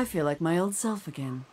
I feel like my old self again.